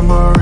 summer.